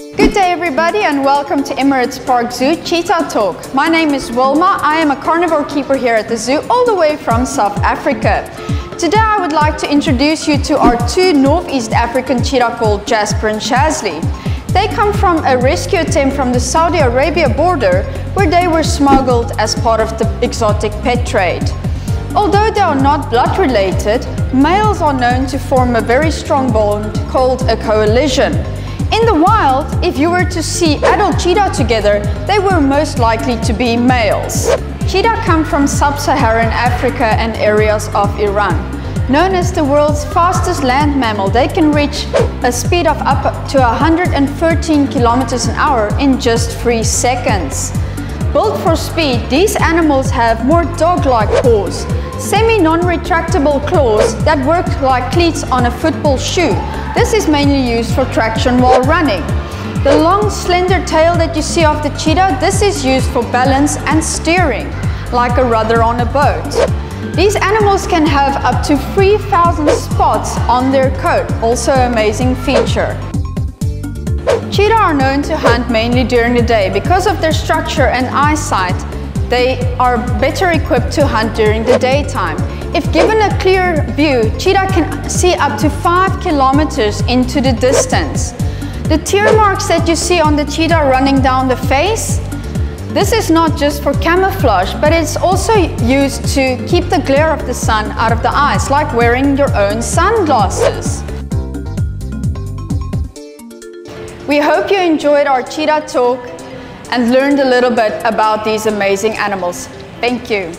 Good day everybody and welcome to Emirates Park Zoo Cheetah Talk. My name is Wilma. I am a carnivore keeper here at the zoo all the way from South Africa. Today I would like to introduce you to our two Northeast African cheetah called Jasper and Shazly. They come from a rescue attempt from the Saudi Arabia border where they were smuggled as part of the exotic pet trade. Although they are not blood related, males are known to form a very strong bond called a coalition. In the wild, if you were to see adult cheetah together, they were most likely to be males. Cheetah come from sub-Saharan Africa and areas of Iran. Known as the world's fastest land mammal, they can reach a speed of up to 113 kilometers an hour in just 3 seconds. Built for speed, these animals have more dog-like paws, semi-non-retractable claws that work like cleats on a football shoe. This is mainly used for traction while running. The long slender tail that you see of the cheetah, this is used for balance and steering, like a rudder on a boat. These animals can have up to 3,000 spots on their coat, also an amazing feature. Cheetah are known to hunt mainly during the day. Because of their structure and eyesight, they are better equipped to hunt during the daytime. If given a clear view, cheetah can see up to 5 kilometers into the distance. The tear marks that you see on the cheetah running down the face, this is not just for camouflage, but it's also used to keep the glare of the sun out of the eyes, like wearing your own sunglasses. We hope you enjoyed our cheetah talk and learned a little bit about these amazing animals. Thank you.